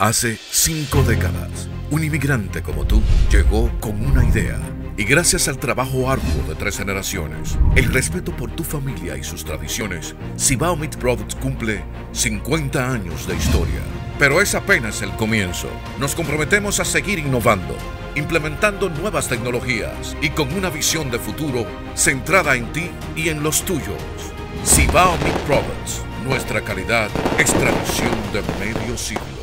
Hace cinco décadas, un inmigrante como tú llegó con una idea. Y gracias al trabajo arduo de tres generaciones, el respeto por tu familia y sus tradiciones, Cibao Meat Products cumple 50 años de historia. Pero es apenas el comienzo. Nos comprometemos a seguir innovando, implementando nuevas tecnologías y con una visión de futuro centrada en ti y en los tuyos. Cibao Meat Products, nuestra calidad es tradición de medio siglo.